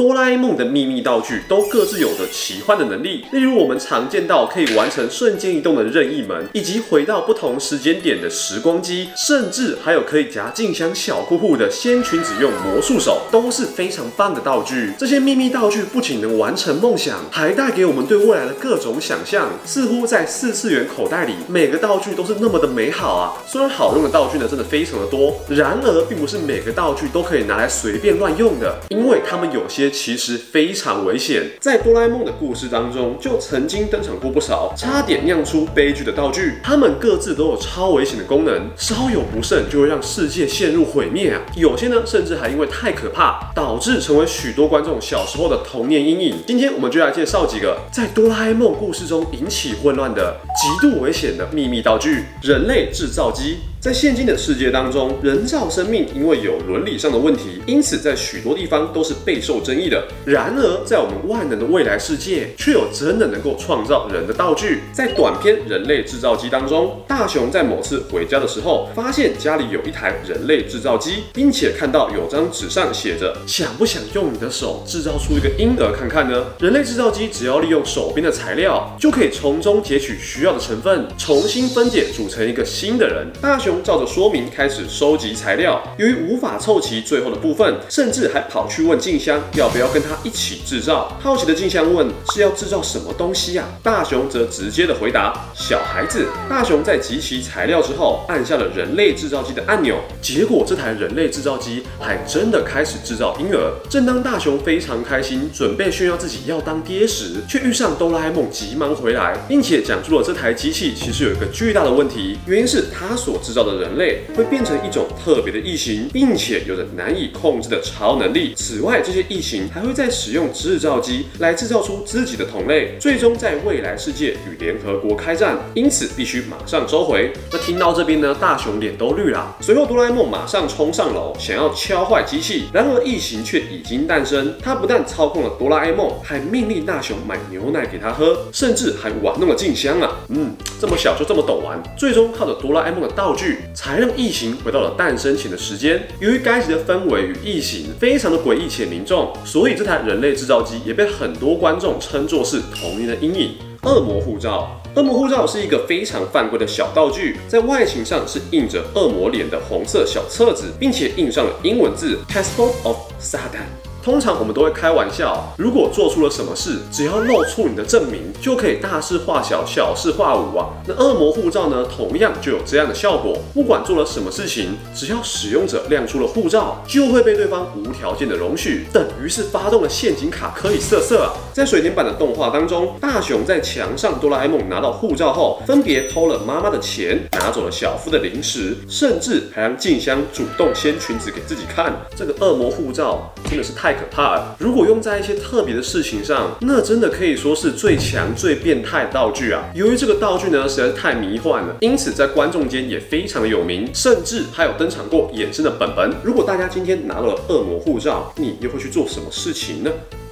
哆啦 A 梦的秘密道具都各自有着奇幻的能力，例如我们常见到可以完成瞬间移动的任意门，以及回到不同时间点的时光机，甚至还有可以夹静香小裤裤的仙裙子用魔术手，都是非常棒的道具。这些秘密道具不仅能完成梦想，还带给我们对未来的各种想象。似乎在四次元口袋里，每个道具都是那么的美好啊！虽然好用的道具呢真的非常的多，然而并不是每个道具都可以拿来随便乱用的，因为它们有些。其实非常危险，在哆啦 A 梦的故事当中，就曾经登场过不少差点酿出悲剧的道具。它们各自都有超危险的功能，稍有不慎就会让世界陷入毁灭啊！有些呢，甚至还因为太可怕，导致成为许多观众小时候的童年阴影。今天我们就来介绍几个在哆啦 A 梦故事中引起混乱的极度危险的秘密道具——人类制造机。在现今的世界当中，人造生命因为有伦理上的问题，因此在许多地方都是备受争议的。然而，在我们万能的未来世界，却有真的能够创造人的道具。在短片《人类制造机》当中，大雄在某次回家的时候，发现家里有一台人类制造机，并且看到有张纸上写着：“想不想用你的手制造出一个婴儿看看呢？”人类制造机只要利用手边的材料，就可以从中截取需要的成分，重新分解组成一个新的人。大雄。照着说明开始收集材料，由于无法凑齐最后的部分，甚至还跑去问静香要不要跟他一起制造。好奇的静香问是要制造什么东西呀？大雄则直接的回答小孩子。大雄在集齐材料之后，按下了人类制造机的按钮，结果这台人类制造机还真的开始制造婴儿。正当大雄非常开心，准备炫耀自己要当爹时，却遇上哆啦 A 梦急忙回来，并且讲出了这台机器其实有一个巨大的问题，原因是他所制造。的人类会变成一种特别的异形，并且有着难以控制的超能力。此外，这些异形还会再使用制造机来制造出自己的同类，最终在未来世界与联合国开战。因此，必须马上收回。那听到这边呢，大雄脸都绿了。随后，哆啦 A 梦马上冲上楼，想要敲坏机器。然而，异形却已经诞生。他不但操控了哆啦 A 梦，还命令大雄买牛奶给他喝，甚至还玩弄了静香啊！嗯，这么小就这么懂玩。最终，靠着哆啦 A 梦的道具。才让异形回到了诞生前的时间。由于该集的氛围与异形非常的诡异且凝重，所以这台人类制造机也被很多观众称作是童年的阴影。恶魔护照，恶魔护照是一个非常犯规的小道具，在外形上是印着恶魔脸的红色小册子，并且印上了英文字 Passport of Satan。通常我们都会开玩笑，如果做出了什么事，只要露出你的证明，就可以大事化小，小事化无啊。那恶魔护照呢，同样就有这样的效果。不管做了什么事情，只要使用者亮出了护照，就会被对方无条件的容许，等于是发动了陷阱卡，可以色色啊。在水晶版的动画当中，大雄在墙上哆啦 A 梦拿到护照后，分别偷了妈妈的钱，拿走了小夫的零食，甚至还让静香主动掀裙子给自己看。这个恶魔护照真的是太。太可怕了！如果用在一些特别的事情上，那真的可以说是最强、最变态的道具啊！由于这个道具呢实在太迷幻了，因此在观众间也非常的有名，甚至还有登场过衍生的本本。如果大家今天拿到了恶魔护照，你又会去做什么事情呢？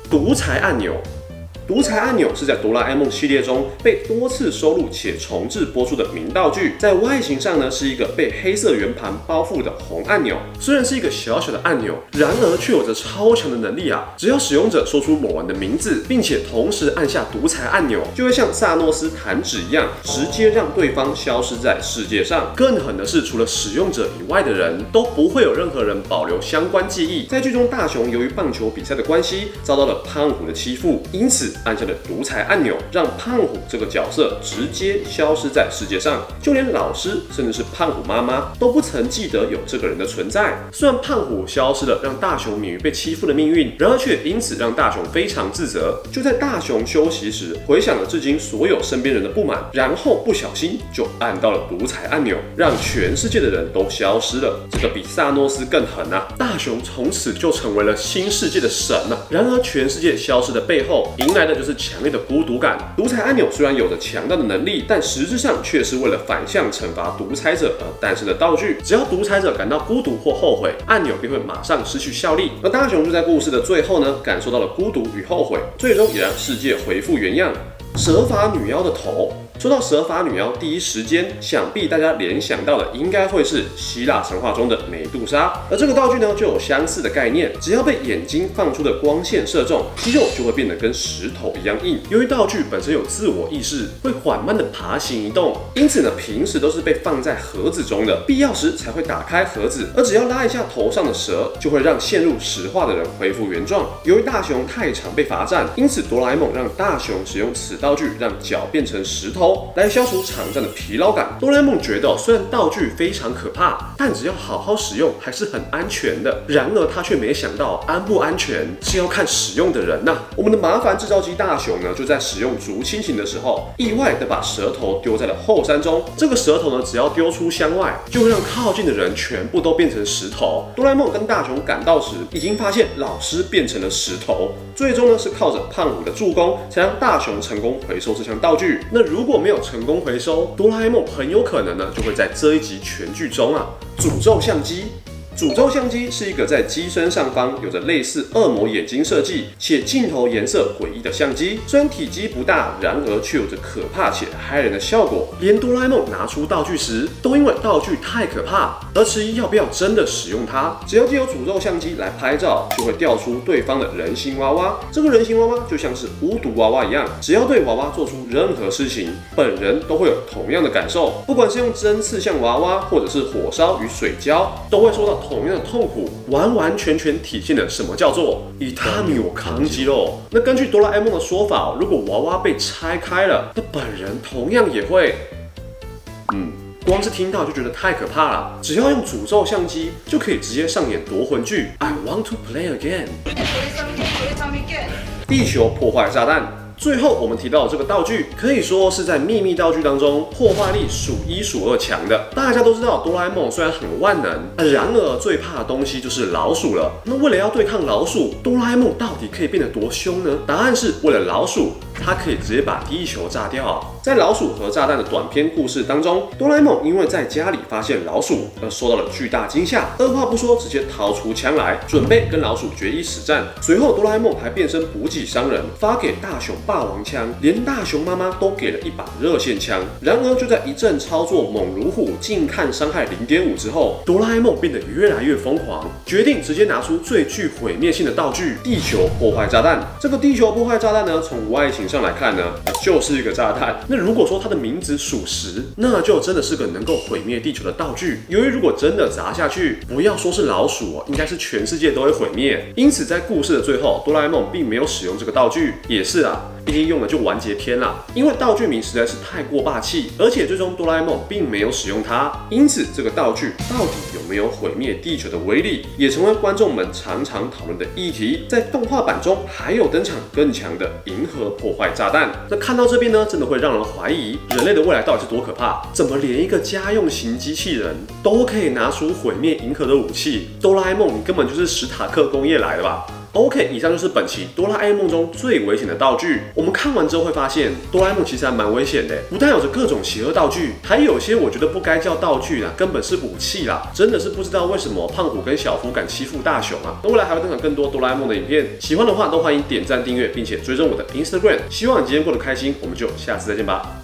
独裁按钮。独裁按钮是在哆啦 A 梦系列中被多次收录且重置播出的名道具，在外形上呢是一个被黑色圆盘包覆的红按钮。虽然是一个小小的按钮，然而却有着超强的能力啊！只要使用者说出某人的名字，并且同时按下独裁按钮，就会像萨诺斯弹指一样，直接让对方消失在世界上。更狠的是，除了使用者以外的人都不会有任何人保留相关记忆。在剧中，大雄由于棒球比赛的关系，遭到了胖虎的欺负，因此。按下了独裁按钮，让胖虎这个角色直接消失在世界上，就连老师甚至是胖虎妈妈都不曾记得有这个人的存在。虽然胖虎消失了，让大雄免于被欺负的命运，然而却因此让大雄非常自责。就在大雄休息时，回想了至今所有身边人的不满，然后不小心就按到了独裁按钮，让全世界的人都消失了。这个比萨诺斯更狠啊！大雄从此就成为了新世界的神了。然而全世界消失的背后，迎来。那就是强烈的孤独感。独裁按钮虽然有着强大的能力，但实质上却是为了反向惩罚独裁者而诞生的道具。只要独裁者感到孤独或后悔，按钮便会马上失去效力。而大雄就在故事的最后呢，感受到了孤独与后悔，最终也让世界恢复原样。蛇发女妖的头。说到蛇发女妖，第一时间想必大家联想到的应该会是希腊神话中的美杜莎，而这个道具呢就有相似的概念，只要被眼睛放出的光线射中，肌肉就会变得跟石头一样硬。由于道具本身有自我意识，会缓慢的爬行移动，因此呢平时都是被放在盒子中的，必要时才会打开盒子，而只要拉一下头上的蛇，就会让陷入石化的人恢复原状。由于大雄太常被罚站，因此哆啦 A 梦让大雄使用此道具，让脚变成石头，来消除场上的疲劳感。哆啦 A 梦觉得，虽然道具非常可怕，但只要好好使用，还是很安全的。然而他却没想到，安不安全是要看使用的人呐。我们的麻烦制造机大雄呢，就在使用竹蜻蜓的时候，意外的把舌头丢在了后山中。这个舌头呢，只要丢出箱外，就会让靠近的人全部都变成石头。哆啦 A 梦跟大雄赶到时，已经发现老师变成了石头。最终呢，是靠着胖虎的助攻，才让大雄成功回收这项道具。那如果没有成功回收，哆啦 A 梦很有可能呢，就会在这一集全剧中啊，诅咒相机。诅咒相机是一个在机身上方有着类似恶魔眼睛设计，且镜头颜色诡异的相机。虽然体积不大，然而却有着可怕且骇人的效果。连哆啦 A 梦拿出道具时，都因为道具太可怕而迟疑要不要真的使用它。只要借由诅咒相机来拍照，就会调出对方的人形娃娃。这个人形娃娃就像是巫毒娃娃一样，只要对娃娃做出任何事情，本人都会有同样的感受。不管是用针刺向娃娃，或者是火烧与水浇，都会受到。同样的痛苦，完完全全体现了什么叫做以他米我扛肌肉。那根据哆啦 A 梦的说法，如果娃娃被拆开了，那本人同样也会，嗯，光是听到就觉得太可怕了。只要用诅咒相机，就可以直接上演夺魂剧。I want to play again。地球破坏炸弹。最后，我们提到这个道具，可以说是在秘密道具当中破坏力数一数二强的。大家都知道，哆啦 A 梦虽然很万能，然而最怕的东西就是老鼠了。那为了要对抗老鼠，哆啦 A 梦到底可以变得多凶呢？答案是为了老鼠，它可以直接把地球炸掉。在老鼠和炸弹的短篇故事当中，哆啦 A 梦因为在家里发现老鼠而受到了巨大惊吓，二话不说直接掏出枪来，准备跟老鼠决一死战。随后，哆啦 A 梦还变身补给商人，发给大雄。霸王枪，连大雄妈妈都给了一把热线枪。然而就在一阵操作猛如虎，近看伤害零点五之后，哆啦 A 梦变得越来越疯狂，决定直接拿出最具毁灭性的道具——地球破坏炸弹。这个地球破坏炸弹呢，从外形上来看呢，就是一个炸弹。那如果说它的名字属实，那就真的是个能够毁灭地球的道具。由于如果真的砸下去，不要说是老鼠哦，应该是全世界都会毁灭。因此在故事的最后，哆啦 A 梦并没有使用这个道具，也是啊。毕竟用了就完结篇了，因为道具名实在是太过霸气，而且最终哆啦 A 梦并没有使用它，因此这个道具到底有没有毁灭地球的威力，也成为观众们常常讨论的议题。在动画版中还有登场更强的银河破坏炸弹，那看到这边呢，真的会让人怀疑人类的未来到底是多可怕？怎么连一个家用型机器人都可以拿出毁灭银河的武器？哆啦 A 梦，你根本就是史塔克工业来的吧？OK，以上就是本期哆啦 A 梦中最危险的道具。我们看完之后会发现，哆啦 A 梦其实还蛮危险的，不但有着各种邪恶道具，还有些我觉得不该叫道具啦，根本是武器啦。真的是不知道为什么胖虎跟小夫敢欺负大雄啊！那未来还会登场更多哆啦 A 梦的影片，喜欢的话都欢迎点赞订阅，并且追踪我的 Instagram。希望你今天过得开心，我们就下次再见吧。